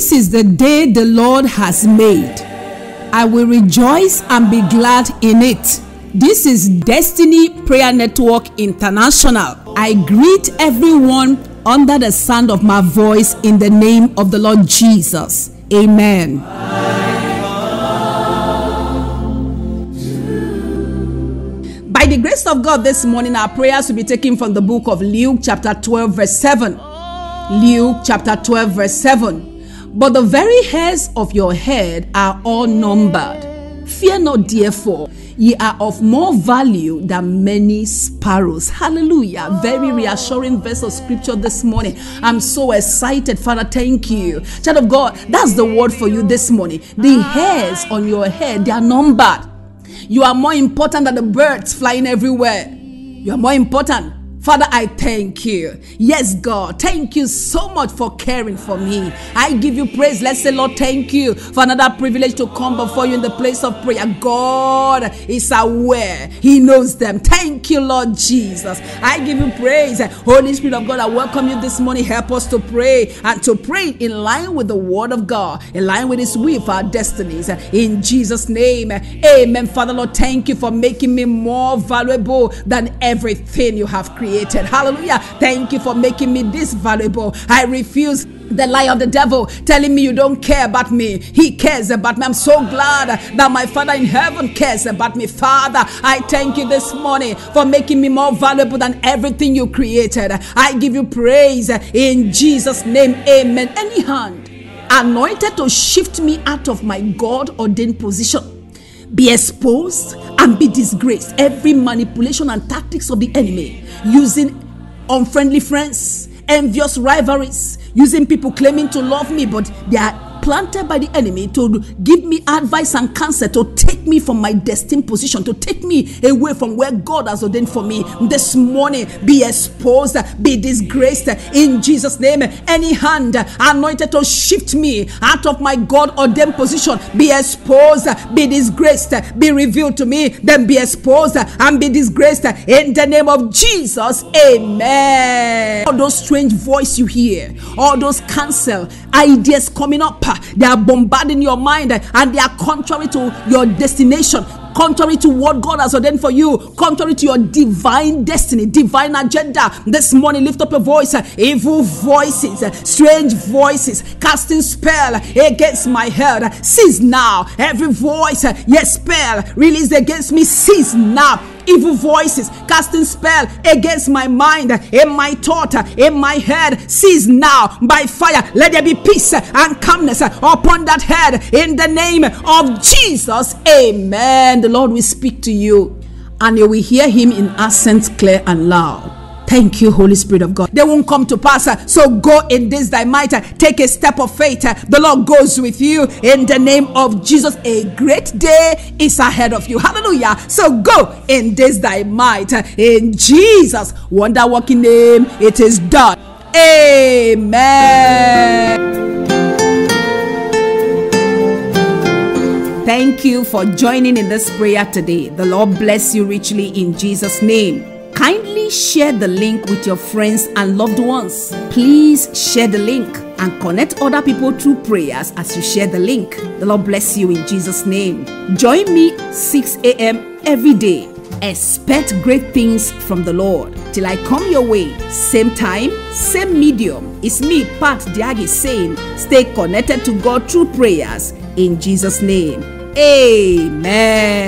is the day the Lord has made. I will rejoice and be glad in it. This is Destiny Prayer Network International. I greet everyone under the sound of my voice in the name of the Lord Jesus. Amen. By the grace of God, this morning our prayers will be taken from the book of Luke, chapter 12, verse 7. Luke, chapter 12, verse 7. But the very hairs of your head are all numbered. Fear not, therefore, ye are of more value than many sparrows. Hallelujah. Very reassuring verse of scripture this morning. I'm so excited, Father. Thank you. Child of God, that's the word for you this morning. The hairs on your head, they are numbered. You are more important than the birds flying everywhere. You are more important Father, I thank you. Yes, God, thank you so much for caring for me. I give you praise. Let's say, Lord, thank you for another privilege to come before you in the place of prayer. God is aware, He knows them. Thank you, Lord Jesus. I give you praise. Holy Spirit of God, I welcome you this morning. Help us to pray and to pray in line with the Word of God, in line with His will for our destinies. In Jesus' name, Amen. Father, Lord, thank you for making me more valuable than everything you have created created. Hallelujah. Thank you for making me this valuable. I refuse the lie of the devil telling me you don't care about me. He cares about me. I'm so glad that my Father in heaven cares about me. Father, I thank you this morning for making me more valuable than everything you created. I give you praise in Jesus' name. Amen. Any hand anointed to shift me out of my God ordained position be exposed and be disgraced. Every manipulation and tactics of the enemy using unfriendly friends, envious rivalries, using people claiming to love me, but they are planted by the enemy to give me advice and counsel to take me from my destined position, to take me away from where God has ordained for me. This morning, be exposed, be disgraced in Jesus' name. Any hand anointed to shift me out of my God ordained position, be exposed, be disgraced, be revealed to me, then be exposed and be disgraced in the name of Jesus. Amen. All those strange voice you hear, all those counsel ideas coming up they are bombarding your mind and they are contrary to your destination contrary to what God has ordained for you, contrary to your divine destiny, divine agenda. This morning, lift up your voice. Evil voices, strange voices, casting spell against my head. Cease now. Every voice, yes, spell released against me, cease now evil voices casting spell against my mind, in my thought, in my head. Cease now by fire. Let there be peace and calmness upon that head in the name of Jesus. Amen. The Lord will speak to you and you will hear him in accents clear and loud. Thank you, Holy Spirit of God. They won't come to pass. So go in this thy might. Take a step of faith. The Lord goes with you in the name of Jesus. A great day is ahead of you. Hallelujah. So go in this thy might. In Jesus' wonder working name, it is done. Amen. Thank you for joining in this prayer today. The Lord bless you richly in Jesus' name. Kindly share the link with your friends and loved ones. Please share the link and connect other people through prayers as you share the link. The Lord bless you in Jesus' name. Join me 6 a.m. every day. Expect great things from the Lord. Till I come your way, same time, same medium. It's me, Pat Diagi, saying, stay connected to God through prayers in Jesus' name. Amen.